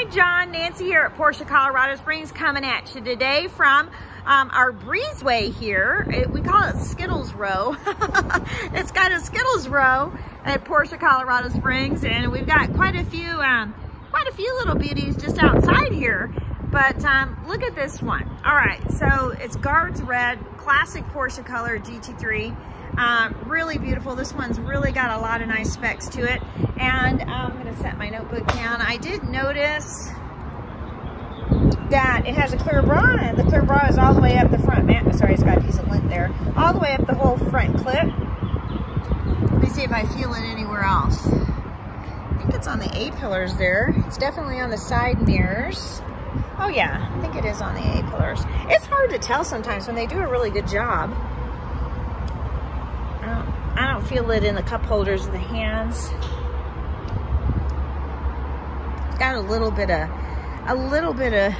Hi, John. Nancy here at Porsche Colorado Springs coming at you today from um, our breezeway here. It, we call it Skittles Row. it's got a Skittles Row at Porsche Colorado Springs, and we've got quite a few, um, quite a few little beauties just outside here. But um, look at this one. All right, so it's Guards Red, classic Porsche color GT3. Uh, really beautiful. This one's really got a lot of nice specs to it. And um, I'm gonna set my notebook down. I did notice that it has a clear bra and the clear bra is all the way up the front. Man, sorry, it's got a piece of lint there. All the way up the whole front clip. Let me see if I feel it anywhere else. I think it's on the A-pillars there. It's definitely on the side mirrors. Oh yeah, I think it is on the A-pillars. It's hard to tell sometimes when they do a really good job. I don't, I don't feel it in the cup holders of the hands. Got a little bit of, a little bit of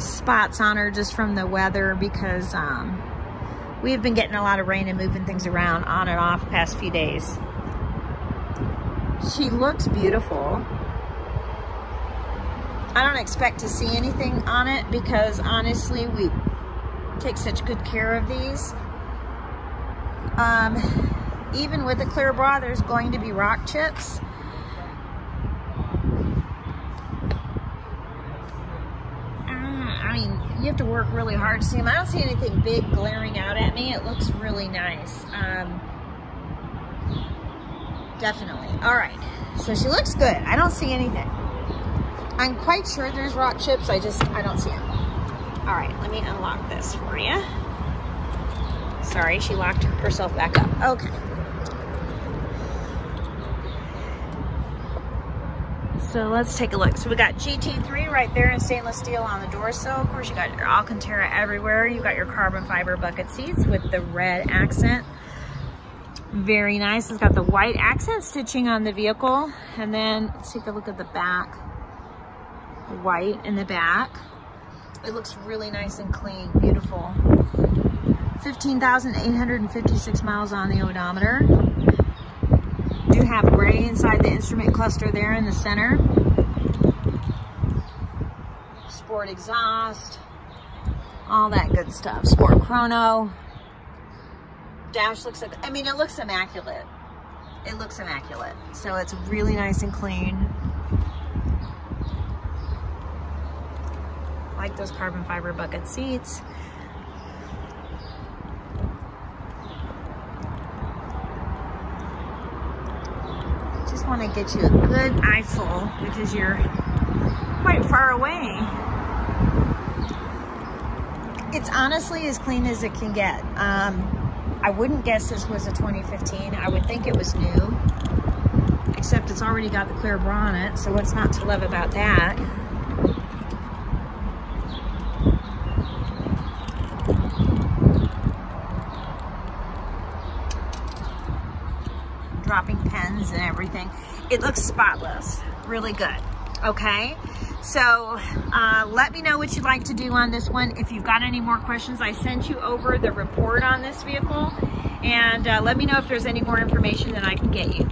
spots on her just from the weather because um, we've been getting a lot of rain and moving things around on and off past few days. She looks beautiful. I don't expect to see anything on it because honestly, we take such good care of these. Um, even with a clear bra, there's going to be rock chips. I mean, you have to work really hard to see them. I don't see anything big glaring out at me. It looks really nice. Um, definitely. All right. So she looks good. I don't see anything. I'm quite sure there's rock chips. I just, I don't see them. All right, let me unlock this for you. Sorry, she locked herself back up. Okay. So let's take a look. So we got GT3 right there in stainless steel on the door sill. Of course, you got your Alcantara everywhere. You got your carbon fiber bucket seats with the red accent. Very nice. It's got the white accent stitching on the vehicle. And then let's take a look at the back. White in the back. It looks really nice and clean, beautiful. 15,856 miles on the odometer do have gray inside the instrument cluster there in the center. Sport exhaust, all that good stuff. Sport chrono. Dash looks like, I mean, it looks immaculate. It looks immaculate. So it's really nice and clean. like those carbon fiber bucket seats. Want to get you a good eyeful because you're quite far away. It's honestly as clean as it can get. Um, I wouldn't guess this was a 2015. I would think it was new, except it's already got the clear bra on it, so what's not to love about that? Everything. It looks spotless, really good, okay? So uh, let me know what you'd like to do on this one. If you've got any more questions, I sent you over the report on this vehicle and uh, let me know if there's any more information that I can get you.